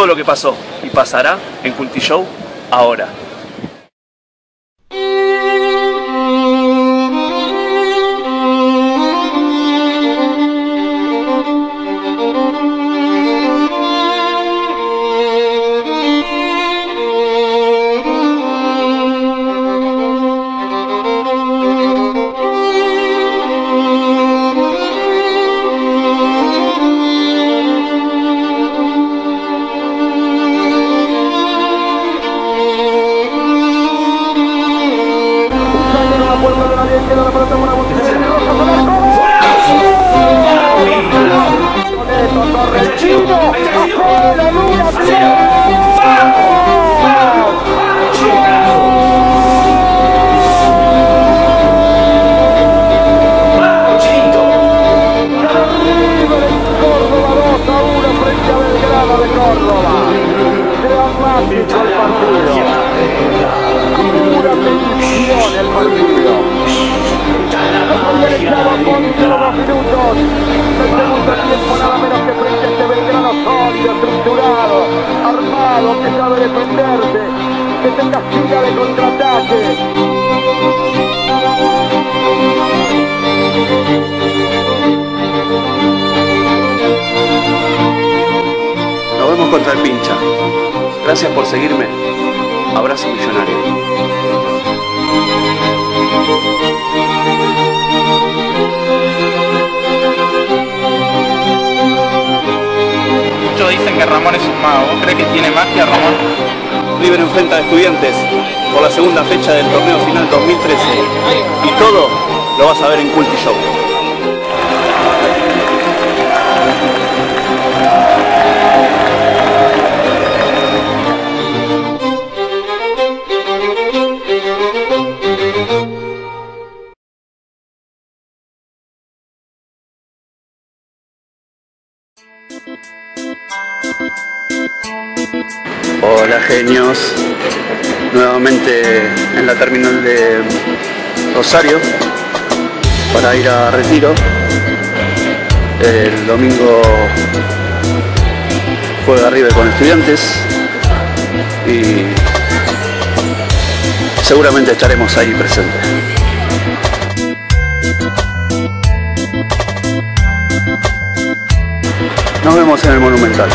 Todo lo que pasó y pasará en Culti Show ahora. Gracias por seguirme. Abrazo millonario. Muchos dicen que Ramón es un mago. ¿Vos crees que tiene magia Ramón? River enfrenta a Estudiantes por la segunda fecha del torneo final 2013. Y todo lo vas a ver en Culti Show. Genios, nuevamente en la terminal de Rosario para ir a Retiro. El domingo juega River con estudiantes y seguramente estaremos ahí presentes. Nos vemos en el Monumental.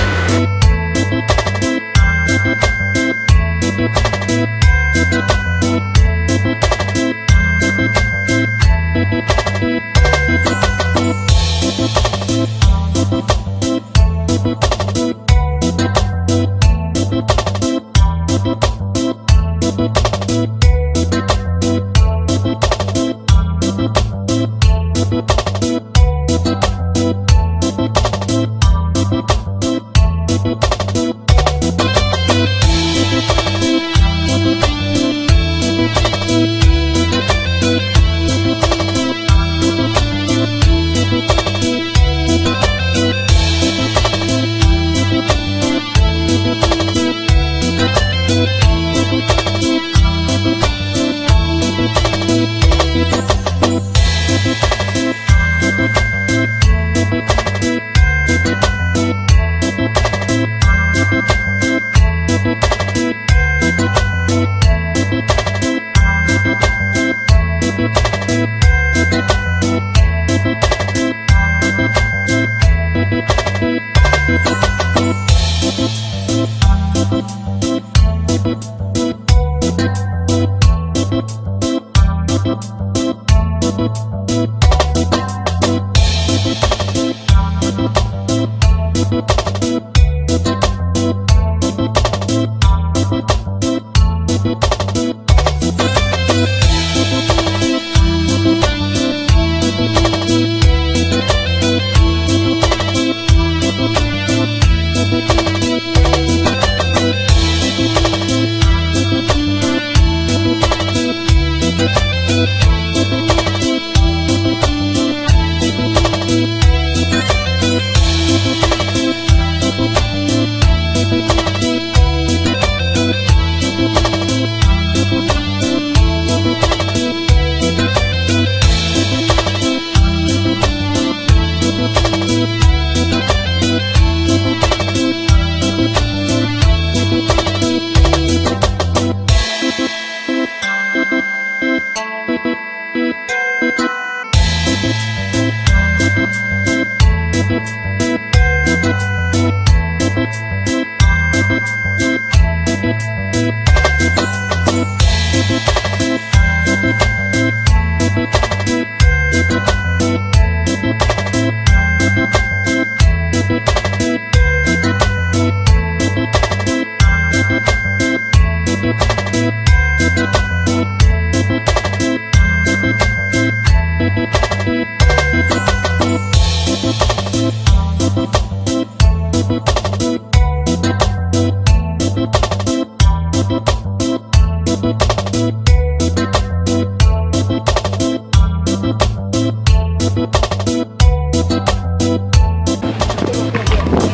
Ya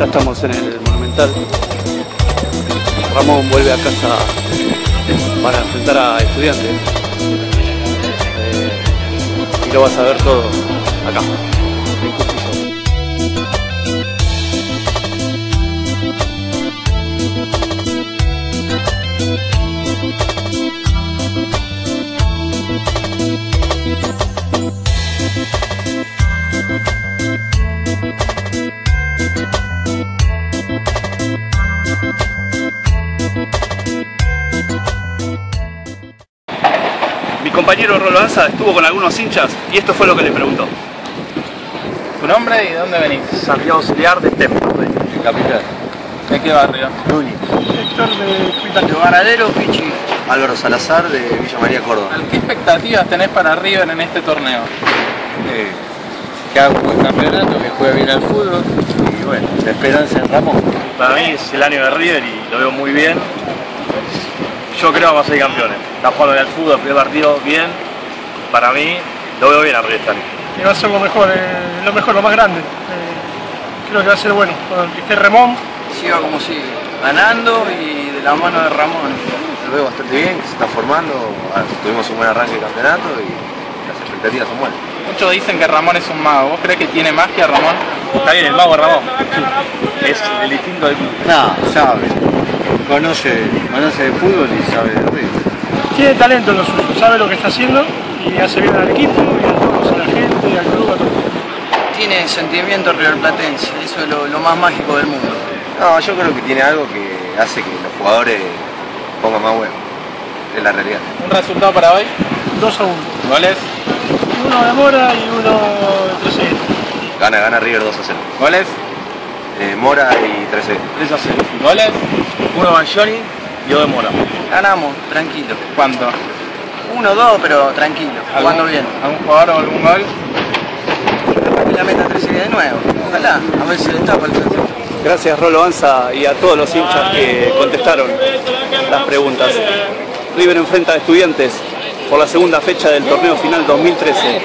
estamos en el Monumental. Ramón vuelve a casa para enfrentar a estudiantes. Eh, y lo vas a ver todo acá. Anza estuvo con algunos hinchas y esto fue lo que le preguntó. ¿Tu nombre y dónde venís? Sargento auxiliar de Templo, de Capital. ¿De qué barrio? Núñez. Sector de Hospital De Ganadero, Pichi. Álvaro Salazar de Villa María Córdoba. ¿Qué expectativas tenés para River en este torneo? Eh, que haga un buen campeonato, que juegue bien al fútbol. Y bueno, la esperanza en Ramón. Para mí es el año de River y lo veo muy bien. Yo creo que vamos a ser campeones. Está jugando en el fútbol, primer partido bien. Para mí, lo veo bien a River año. y va a ser lo mejor, eh, lo mejor, lo más grande. Eh, creo que va a ser bueno. Que esté Ramón, Siga como sigue, ganando y de la mano de Ramón. Lo veo bastante bien, que se está formando. Tuvimos un buen arranque de campeonato y las expectativas son buenas. Muchos dicen que Ramón es un mago. ¿Vos crees que tiene magia Ramón? Está bien, el mago Ramón. Es el distinto del mundo. No, sabe. Conoce, conoce de fútbol y sabe de River. tiene talento en lo suyo, sabe lo que está haciendo y hace bien al equipo y a todos, a la gente, al club, a todos. tiene sentimiento riverplatense, eso es lo, lo más mágico del mundo. No, yo creo que tiene algo que hace que los jugadores pongan más huevo. Es la realidad. ¿Un resultado para hoy? 2 a 1. ¿Goles? Uno de Mora y uno de Trezeguet. Gana, gana River 2 a 0. ¿Goles? Eh, Mora y 13. 3 a 0. ¿Goles? Uno Banchoni y otro de Mora. Ganamos, tranquilo. ¿Cuánto? Uno, dos, pero tranquilo, jugando bien. ¿Algún jugador o algún gol? Capaz que la meta 13 de nuevo. Ojalá, a ver si le tapa el tercero. Gracias Rolo Anza y a todos los hinchas que contestaron las preguntas. River enfrenta a estudiantes por la segunda fecha del torneo final 2013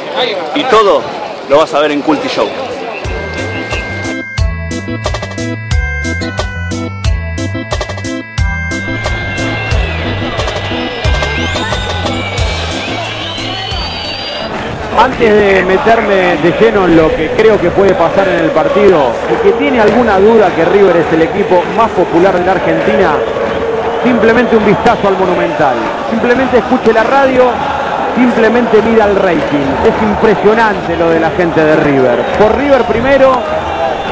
y todo lo vas a ver en Culti Show. Antes de meterme de lleno en lo que creo que puede pasar en el partido, el que tiene alguna duda que River es el equipo más popular de la Argentina, simplemente un vistazo al Monumental. Simplemente escuche la radio, simplemente mira el rating. Es impresionante lo de la gente de River. Por River primero,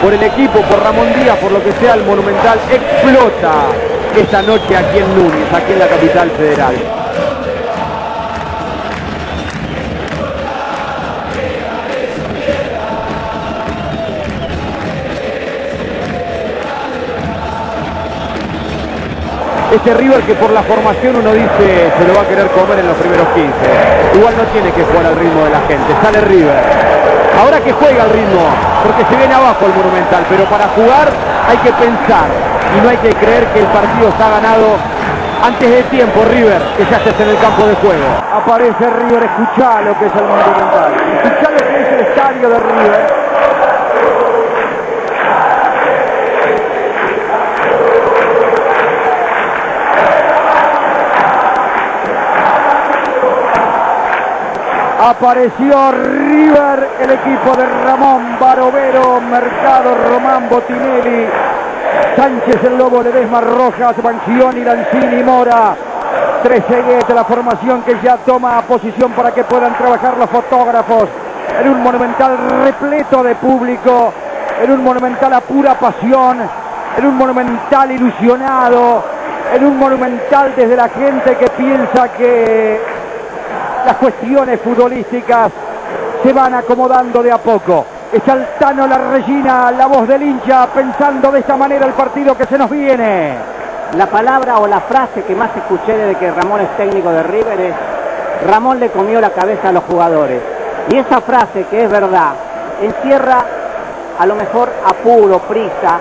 por el equipo, por Ramón Díaz, por lo que sea, el Monumental explota esta noche aquí en Núñez, aquí en la capital federal. Este River que por la formación uno dice se lo va a querer comer en los primeros 15. Igual no tiene que jugar al ritmo de la gente. Sale River. Ahora que juega al ritmo, porque se viene abajo el Monumental, pero para jugar hay que pensar y no hay que creer que el partido está ganado antes de tiempo, River, que ya estés en el campo de juego. Aparece River, escuchá lo que es el Monumental. Escuchá lo que es el estadio de River. Apareció River, el equipo de Ramón Barovero, Mercado, Román Botinelli, Sánchez, el Lobo, Ledesma, Rojas, Banchioni, Lanzini, Mora, Trezeguet, la formación que ya toma posición para que puedan trabajar los fotógrafos en un monumental repleto de público, en un monumental a pura pasión, en un monumental ilusionado, en un monumental desde la gente que piensa que las cuestiones futbolísticas se van acomodando de a poco. Está el Tano La Regina, la voz del hincha, pensando de esta manera el partido que se nos viene. La palabra o la frase que más escuché desde que Ramón es técnico de River es Ramón le comió la cabeza a los jugadores. Y esa frase, que es verdad, encierra a lo mejor apuro, prisa.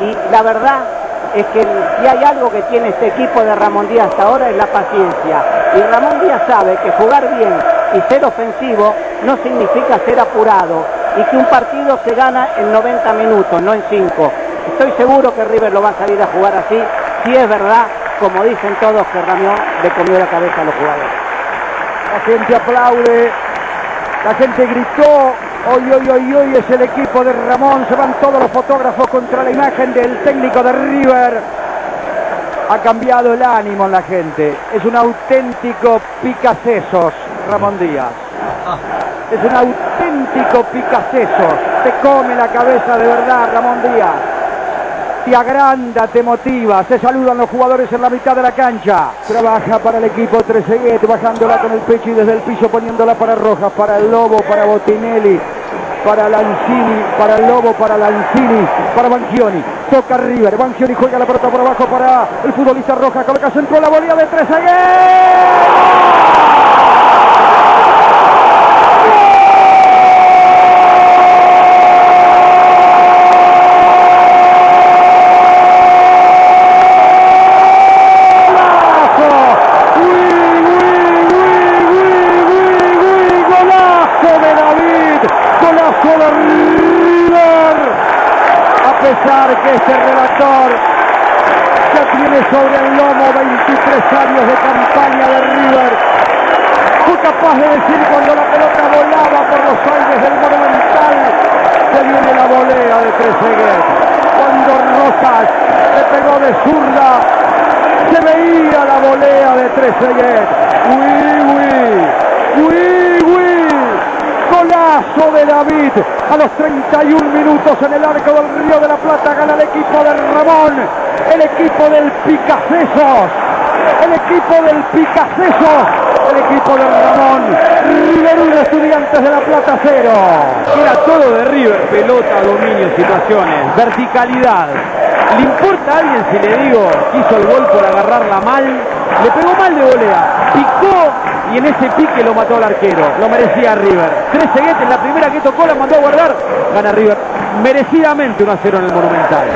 Y la verdad es que si hay algo que tiene este equipo de Ramón Díaz hasta ahora es la paciencia. Y Ramón Díaz sabe que jugar bien y ser ofensivo no significa ser apurado y que un partido se gana en 90 minutos, no en 5. Estoy seguro que River lo va a salir a jugar así, si es verdad, como dicen todos, que Ramón le comió la cabeza a los jugadores. La gente aplaude, la gente gritó, hoy, hoy, hoy, hoy es el equipo de Ramón, se van todos los fotógrafos contra la imagen del técnico de River. Ha cambiado el ánimo en la gente, es un auténtico picacesos, Ramón Díaz. Es un auténtico picacesos, te come la cabeza de verdad, Ramón Díaz. Te agranda, te motiva, se saludan los jugadores en la mitad de la cancha. Trabaja para el equipo Trezeguet, bajándola con el pecho y desde el piso poniéndola para Rojas, para el Lobo, para Botinelli, para Lanzini, para el Lobo, para Lanzini, para Banchioni. Toca River, Banchioni juega la pelota por abajo para el futbolista Rojas, coloca centro la volea de Trezeguet. Que este relator ya tiene sobre el lomo 23 años de campaña de River. Fue capaz de decir cuando la pelota volaba por los aires del Monumental, se viene la volea de Trezeguet. Cuando Rosas le pegó de zurda, se veía la volea de Trezeguet. Uy, uy, uy. Golazo de David a los 31 minutos en el arco del Río de la Plata gana el equipo de Ramón, el equipo del Picacesos, el equipo del Picacesos, el equipo de Ramón, River 1, Estudiantes de la Plata 0. Era todo de River, pelota, dominio, situaciones, verticalidad. ¿Le importa a alguien si le digo que hizo el gol por agarrarla mal? Le pegó mal de volea, picó y en ese pique lo mató al arquero. Lo merecía River. Tres ceguetes, la primera que tocó la mandó a guardar. Gana River merecidamente 1 a 0 en el Monumental.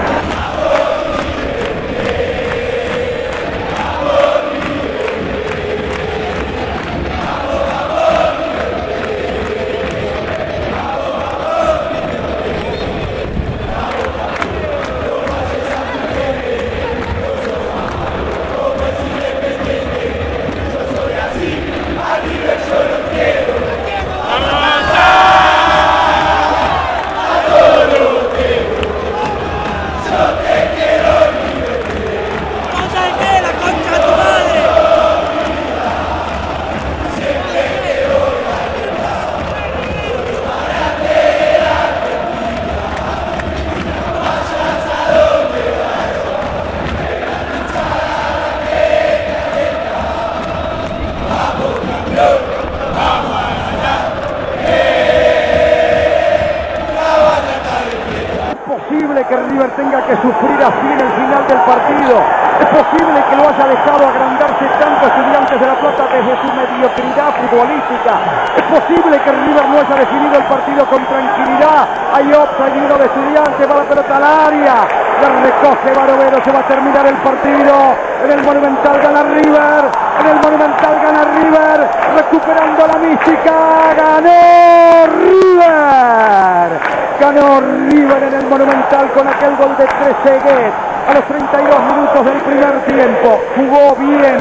Futbolística. Es posible que River no haya definido el partido con tranquilidad. Hay offside de estudiantes, va la pelota al área. La recoge Barovero, se va a terminar el partido. En el Monumental gana River. En el Monumental gana River. Recuperando la mística. Ganó River. Ganó River en el Monumental con aquel gol de Trezeguet a los 32 minutos del primer tiempo. Jugó bien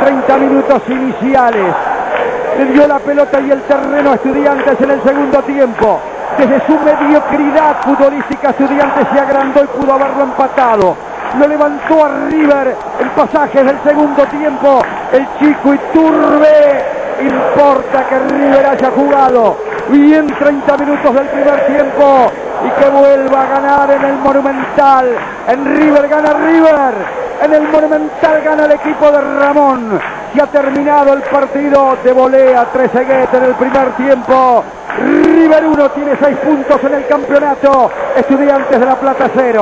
30 minutos iniciales. Le dio la pelota y el terreno a Estudiantes en el segundo tiempo. Desde su mediocridad futbolística Estudiantes se agrandó y pudo haberlo empatado. Lo levantó a River en pasajes del segundo tiempo. El chico Iturbe importa que River haya jugado bien 30 minutos del primer tiempo y que vuelva a ganar en el Monumental. En River gana River, en el Monumental gana el equipo de Ramón. Y ha terminado el partido de volea Trezeguet en el primer tiempo. River 1 tiene 6 puntos en el campeonato. Estudiantes de La Plata 0.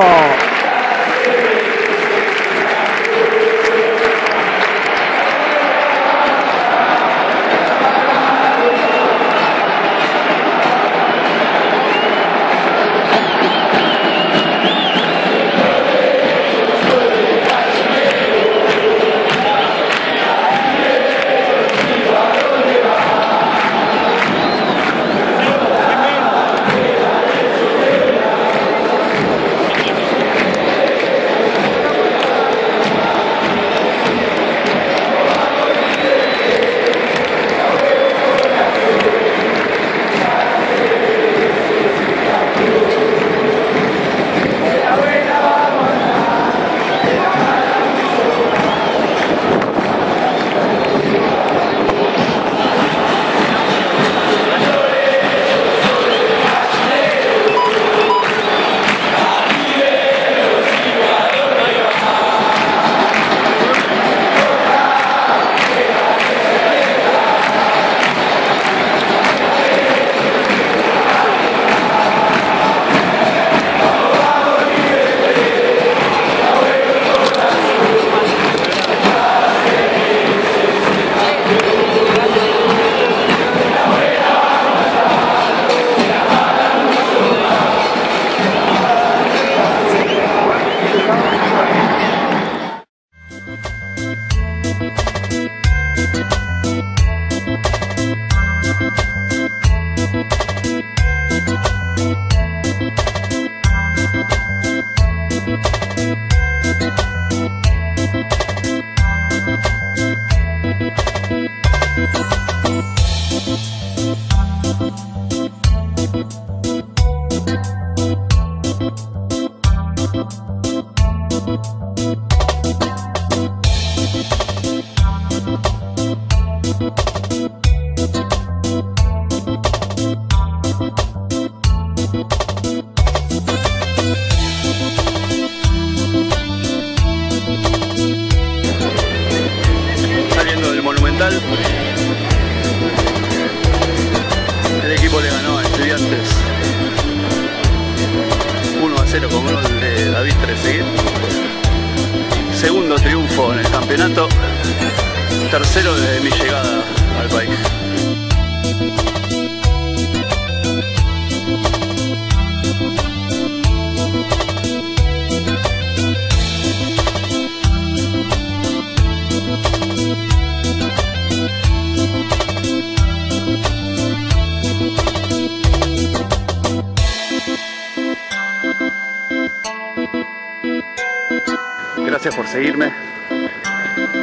Seguirme.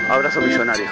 Abrazo millonario.